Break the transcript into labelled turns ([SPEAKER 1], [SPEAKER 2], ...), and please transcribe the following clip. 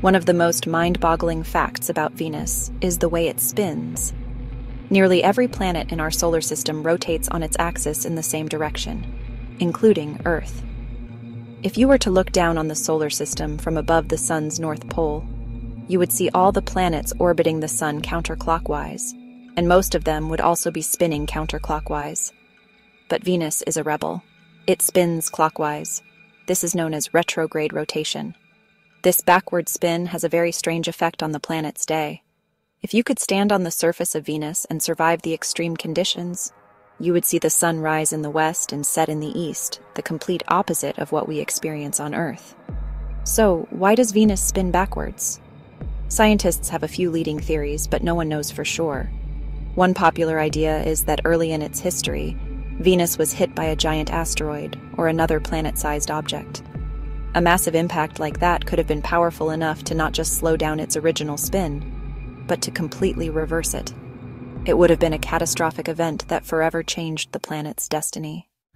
[SPEAKER 1] One of the most mind boggling facts about Venus is the way it spins. Nearly every planet in our solar system rotates on its axis in the same direction, including Earth. If you were to look down on the solar system from above the Sun's North Pole, you would see all the planets orbiting the Sun counterclockwise, and most of them would also be spinning counterclockwise. But Venus is a rebel. It spins clockwise. This is known as retrograde rotation. This backward spin has a very strange effect on the planet's day. If you could stand on the surface of Venus and survive the extreme conditions, you would see the sun rise in the west and set in the east, the complete opposite of what we experience on Earth. So, why does Venus spin backwards? Scientists have a few leading theories, but no one knows for sure. One popular idea is that early in its history, Venus was hit by a giant asteroid or another planet sized object. A massive impact like that could have been powerful enough to not just slow down its original spin, but to completely reverse it. It would have been a catastrophic event that forever changed the planet's destiny.